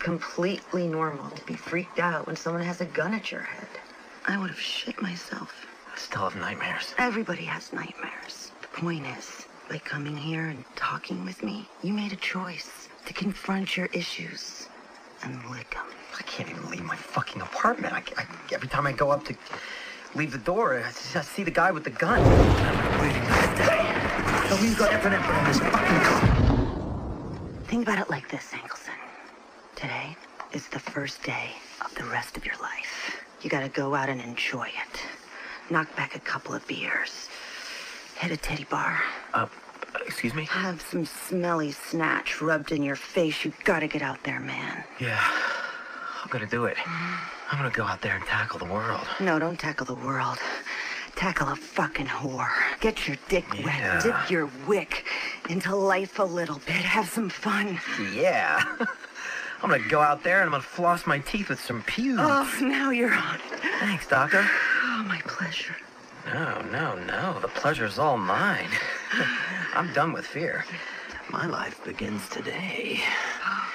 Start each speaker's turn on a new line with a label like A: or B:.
A: completely normal to be freaked out when someone has a gun at your head. I would have shit myself.
B: I still have nightmares.
A: Everybody has nightmares. The point is, by coming here and talking with me, you made a choice to confront your issues and lick them.
B: I can't even leave my fucking apartment. I, I- every time I go up to leave the door, I see the guy with the gun. I'm waiting die. So we've got everything on this fucking car.
A: Think about it like this, Ankelson. Today is the first day of the rest of your life. You gotta go out and enjoy it. Knock back a couple of beers. Hit a titty bar.
B: Uh, excuse me?
A: Have some smelly snatch rubbed in your face. You gotta get out there, man.
B: Yeah, I'm gonna do it. I'm gonna go out there and tackle the world.
A: No, don't tackle the world. Tackle a fucking whore. Get your dick
B: Yeah.
A: wet. Dip your wick into life a little bit. Have some fun.
B: Yeah. I'm gonna go out there and I'm gonna floss my teeth with some pubes.
A: Oh, now you're on.
B: Thanks, Doctor.
A: Oh, my pleasure.
B: No, no, no. The pleasure's all mine. I'm done with fear. My life begins today.
A: Oh,